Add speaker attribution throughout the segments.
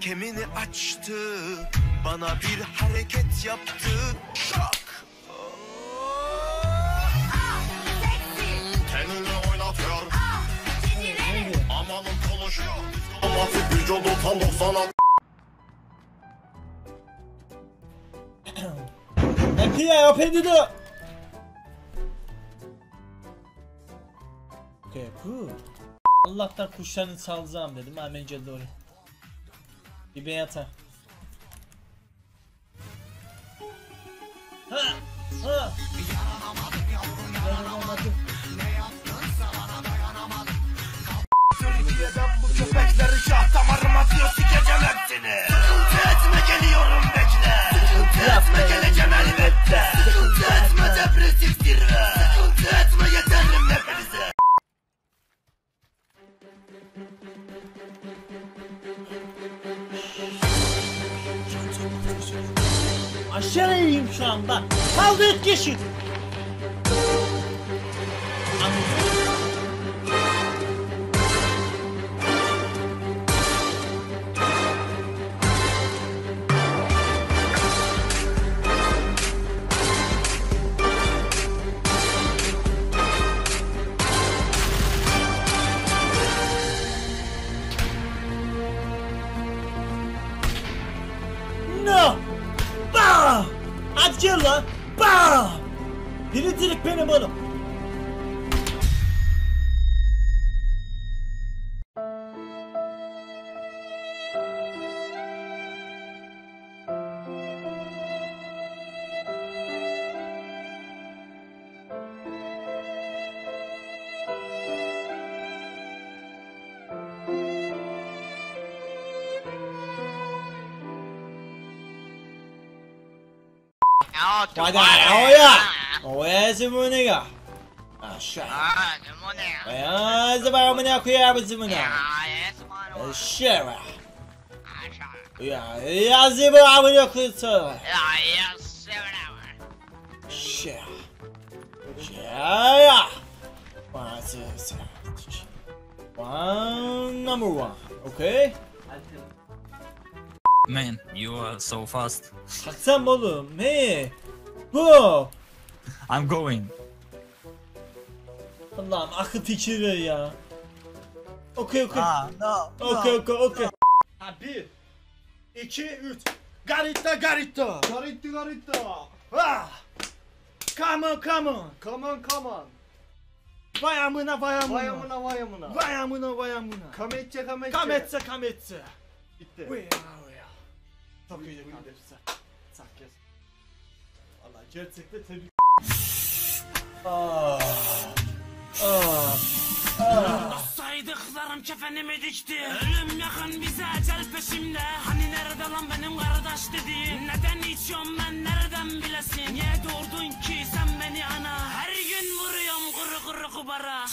Speaker 1: Kemini açtı Bana bir hareket yaptı Şak
Speaker 2: Kendini oynatıyor Amanın konuşuyor Otomatik vücudu tam 90'a
Speaker 3: Epiye opedido. Okay, cool. Allah'tan kuşlarını salacağım dedim. Hemen geldi oraya. Bir beyata. Ha! Ha! Dayanamadım.
Speaker 1: Türkiye'den bu köpekleri şah damarıma atıyor sikeceğim hepsini Sıkıntı etme geliyorum bekle Sıkıntı etme geleceğim elbette Sıkıntı etme depresif
Speaker 3: Aşağı ineyim şu anda. Kaldı etkileşin. No!
Speaker 4: 아,
Speaker 3: Vada, oya! Oya zımınıga. Aşağı.
Speaker 4: 아, 뭐네.
Speaker 3: Oya zıbarımına koyar zımına.
Speaker 4: 아, 예스만.
Speaker 3: Aşağı.
Speaker 4: 아샤.
Speaker 3: Ya, ya zıbarımına koysa.
Speaker 4: 야, 예스라.
Speaker 3: Aşağı. Aşağı. One, two, three. One, number one. Okay?
Speaker 5: Man, you are so fast.
Speaker 3: Taksam oğlum. Hey. Bu.
Speaker 5: I'm going.
Speaker 3: Allah'ım akıl fikri ya. Okey okey.
Speaker 5: Ah, no.
Speaker 3: Okey okey okey. Ha bir. iki, üç. Garita garita.
Speaker 6: Garitti garitta.
Speaker 3: Ah. Come on come on.
Speaker 6: Come on come on.
Speaker 3: Vay amına vay amına.
Speaker 6: Vay amına vay amına.
Speaker 3: Vay amına vay amına.
Speaker 6: Kametse kametse.
Speaker 3: Kametse kametse.
Speaker 6: Bitti.
Speaker 3: Vay ya. Çok iyi kardeşim. Sak kes. Allah gerçekten tebrik. Ah. Ah. Ah.
Speaker 7: Saydıklarım kefenimi dikti Ölüm yakın bize ecel peşimde Hani nerede lan benim kardeş dediğin Neden içiyorum ben nereden bilesin Niye doğurdun ki sen beni ana Her gün vuruyorum kuru kuru kubara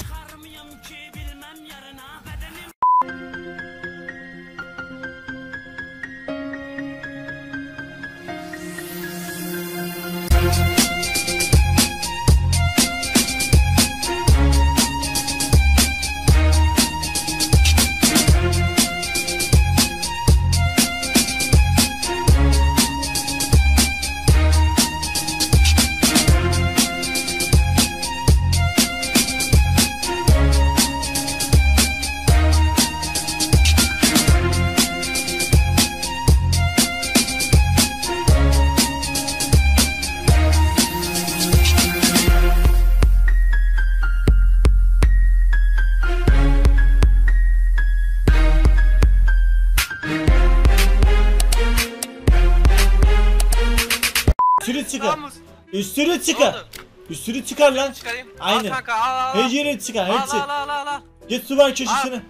Speaker 3: Üstünü çıkar. Üstünü çıkar lan.
Speaker 4: çıkarayım.
Speaker 3: Aynen.
Speaker 4: Al kanka al al
Speaker 3: Her yerini çıkar.
Speaker 4: Al
Speaker 3: Hepsi.
Speaker 4: al al al al.
Speaker 3: Git su var köşesine.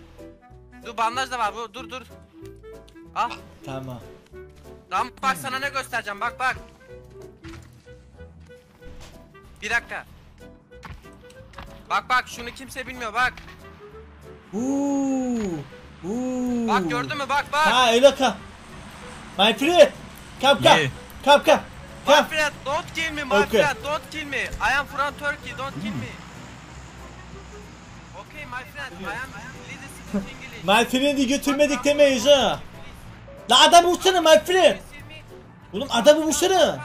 Speaker 4: Dur bandaj da var bu dur dur. Al.
Speaker 3: Tamam.
Speaker 4: Tamam bak sana ne göstereceğim bak bak. Bir dakika. Bak bak şunu kimse bilmiyor bak.
Speaker 3: Uuu. Uuu.
Speaker 4: Bak gördün mü bak bak.
Speaker 3: Ha öyle kal. My friend. Come.
Speaker 5: Ne?
Speaker 3: Come come.
Speaker 4: My friend don't kill me my
Speaker 3: Okay.
Speaker 4: friend don't kill me. I am from Turkey don't kill me. Okay my friend I am speaking English.
Speaker 3: My friend'i götürmedik demeyiz ha. La adam vursana my friend. Oğlum adamı vursana.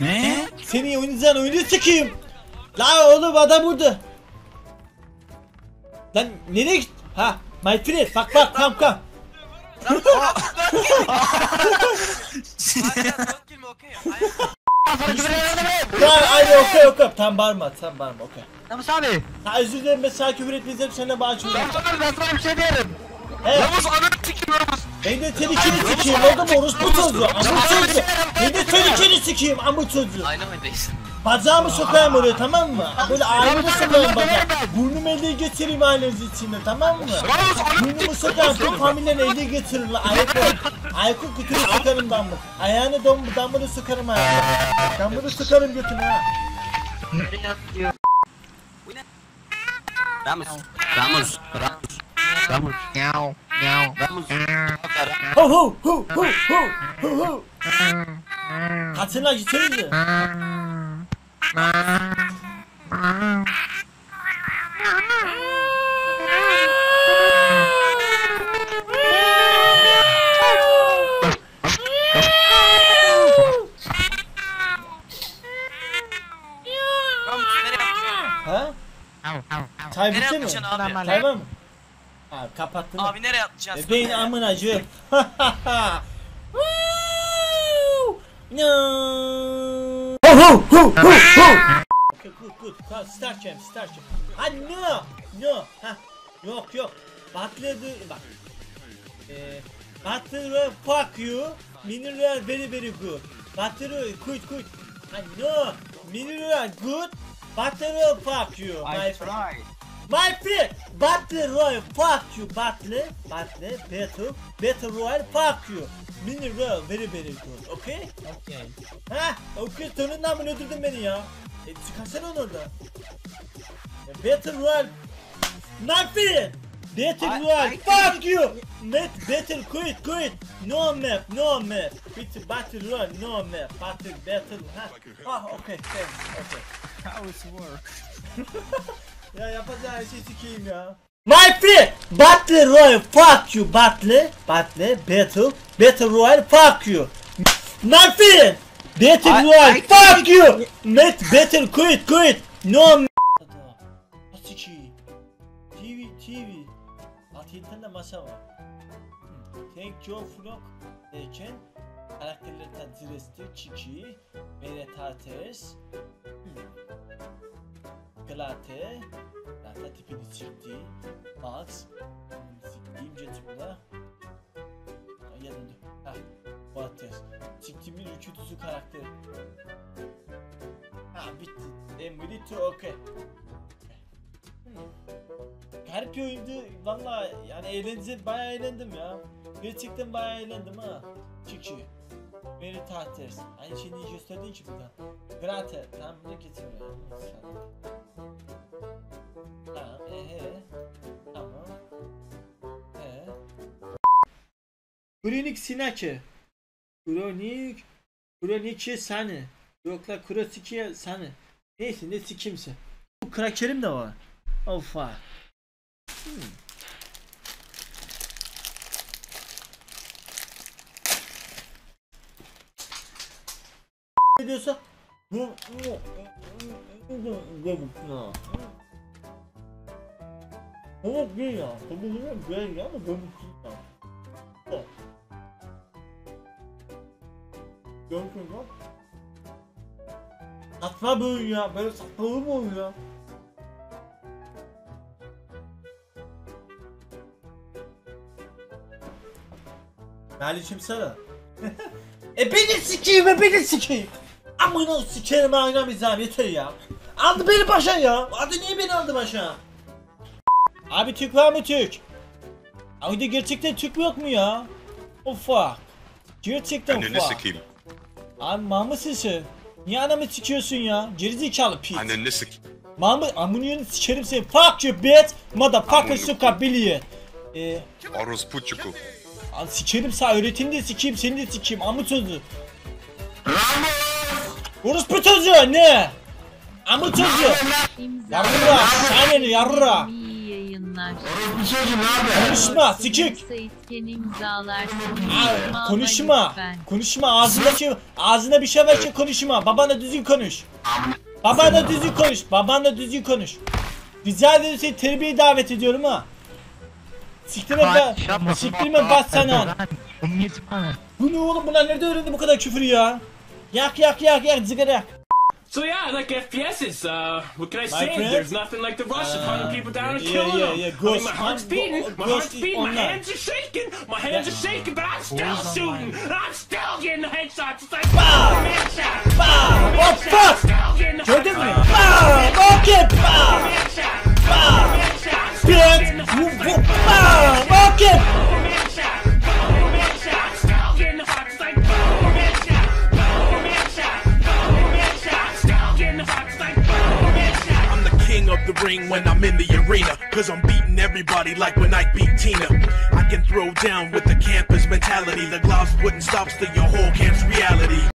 Speaker 5: Ne?
Speaker 3: Seni oynayacağın oyunu sikeyim. La oğlum adam vurdu. Lan nereye git? Ha my friend bak bak kam kam. Ya aynı okey okey. Tam bağırma tam bağırma okey.
Speaker 8: Yavuz abi.
Speaker 3: Ha özür dilerim ben sana küfür etmeyeceğim sana bağırıyorum.
Speaker 8: Yavuz abi ben sana bir şey diyelim.
Speaker 3: Evet.
Speaker 8: Yavuz ananı sikim Yavuz.
Speaker 3: Ben de tehlikeli sikeyim oğlum orospu çocuğu. Amı çocuğu. Ben de tehlikeli sikeyim amı çocuğu.
Speaker 4: Aynı mıydayız?
Speaker 3: Bacağımı sokayım oraya tamam mı? Böyle ailemi sokayım bana. Burnumu elde getireyim aileniz içinde tamam mı? Burnumu sokayım tüm familyen elde getirir la Aykut. Aykut götürü sokarım damlı. Ayağını dam damını sokarım ayağını. Damını sokarım götüne ha.
Speaker 8: Ramos. Ramos. Ramos. Ramos. Miau. Miau. Ramos.
Speaker 3: Hu hu hu hu hu hu hu. Kaçın la gitsenize. Ha? Çay
Speaker 4: Nereye
Speaker 3: bitti mi?
Speaker 4: atacaksın abi?
Speaker 3: Çay var mı? Ha kapattım.
Speaker 4: Abi nereye atacaksın?
Speaker 3: Bebeğin amınacı. no. Ho ho ho ho ho. Okay, good good. Tamam, start cam, start cam. Ha no, no. Ha. Yok yok. Batladı bak. Eee Battery fuck you. Mineral very very good. Battery quit quit. Ha no. Mineral good. Battery fuck you. my friend. My friend, Battle Royale, fuck you, Battle, Battle, Battle, Battle Royale, fuck you. Mineral, very very good, okay? Okay. Ha, okay, sonundan mı öldürdün beni ya? E, çıkarsana onu orada. E, Battle Royale, friend, Battle Royale, fuck you. Net, Battle, quit, quit. No map, no map. Bitti, Battle Royale, no map. Battle, Battle, ha. Ah, okay, thanks, okay.
Speaker 5: How it work?
Speaker 3: Ya yapacağın şey sikeyim ya. My friend, Battle Royale, fuck you, Battle, Battle, Battle, Battle Royale, fuck you. My friend, Battle Royale, fuck you. Met Battle, quit, quit. No. Sikeyim. TV, TV. Atiyetten de masa var. Thank you, Flock. Derken karakterlerden Ziresti, Çiki, Meretates, Glate, Glate tipini sikti, Max, siktiğim Jetibula, yanında, ha, Water, siktiğimin üçüncüsü karakter. Ha bitti, Emily to okay. Hmm. Garip bir oyundu, valla yani eğlence, bayağı eğlendim ya. Gerçekten bayağı eğlendim ha. Çiki. Meritates. Aynı şeyi niye gösterdiğin ki burada. Grate. Tamam bunu getirmiyor. Tamam ehe. Tamam. Ehe. Kronik Sinake. Kronik. Kronikçi sani. Yok la Krosikiye sani. Neyse ne sikimse. Bu krakerim de var. Of ha. Hmm. Ne diyorsa bu Evet değil ya. Tabii biliyorum güzel ya ama gömük değil ya. Gömük ya. Saçma bir oyun ya. Böyle saçma olur mu oyun ya? Merlicim sana. e beni sikeyim e beni sikeyim. Amına sikerim oynamayacağım yeter ya. Aldı beni başa ya. Hadi niye beni aldı başa? Abi Türk var mı Türk? Abi de gerçekten Türk yok mu ya? Fuck. Gerçekten
Speaker 2: Anneni
Speaker 3: fuck.
Speaker 2: sikeyim.
Speaker 3: Abi mamısın sen. Niye anamı sikiyorsun ya? Gerizekalı pit.
Speaker 2: Anneni sik.
Speaker 3: Mamı amını sikerim seni. Fuck you bitch. Motherfucker
Speaker 2: Amını
Speaker 3: suka biliye. Eee
Speaker 2: Orospu çuku.
Speaker 3: Al sikerim sağ öğretini de sikeyim seni de sikeyim amı çocuğu. Orospu çocuğu ne? Amı çocuğu. Yarra, saneni yarra.
Speaker 9: İyi yayınlar.
Speaker 10: çocuğum abi.
Speaker 3: Konuşma sikik.
Speaker 9: Seyitken imzalarsın.
Speaker 3: Aa, Konuşma. Konuşma ağzındaki ağzına bir şey varsa konuşma. Babana düzgün konuş. Babana düzgün konuş. Babana düzgün konuş. Rica ederim seni terbiye davet ediyorum ha. Siktirme be. Siktirme bas sana. Bu ne oğlum bunlar nerede öğrendi bu kadar küfür ya? Yak yak yak yak zıgara.
Speaker 11: So yeah, like FPSs. Uh, what can I say?
Speaker 3: friend?
Speaker 11: There's nothing like the rush of hunting people down and
Speaker 3: yeah,
Speaker 11: killing
Speaker 3: yeah,
Speaker 11: them.
Speaker 3: yeah,
Speaker 11: I mean, my heart's beating, my heart's beating, my hands are shaking, my hands
Speaker 3: Yeah.
Speaker 11: are shaking, but I'm still shooting. I'm still getting the headshots. It's like headshot, boom,
Speaker 3: Oh, fuck!
Speaker 11: Still getting the
Speaker 3: Gördün mü?
Speaker 11: headshot,
Speaker 3: Bam! Okey bam!
Speaker 11: headshot,
Speaker 3: Bam! Bitch! Bu bu bam!
Speaker 1: Ring when I'm in the arena. Cause I'm beating everybody like when I beat Tina. I can throw down with the campus mentality. The gloves wouldn't stop, still your whole can't